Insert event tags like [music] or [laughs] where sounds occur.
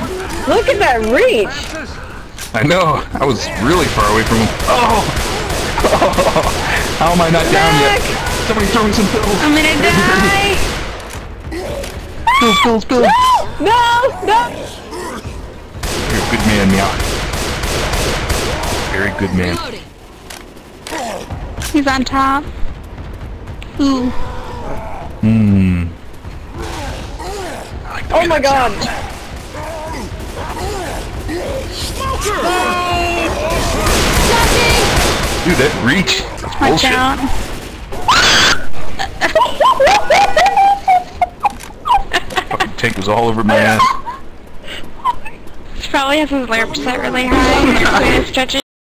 got. Look at that reach! I know. I was really far away from him. Oh! [laughs] How am I not down yet? Somebody throw me some pills. I'm gonna [laughs] die! Pills, pills, pills. No! No! You're a good man, Meow. Very good man. He's on top. Ooh. Hmm. Like Oh my god! sounds. Dude, that reach. That's Watch bullshit. out. Fucking tank was all over my ass. He probably has his lamp set really high.